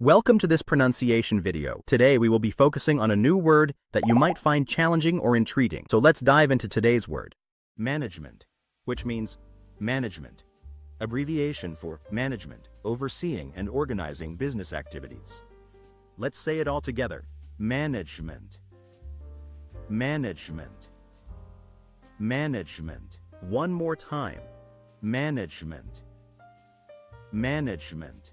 Welcome to this pronunciation video. Today we will be focusing on a new word that you might find challenging or intriguing. So let's dive into today's word. Management, which means management, abbreviation for management, overseeing and organizing business activities. Let's say it all together. Management. Management. Management. One more time. Management. Management.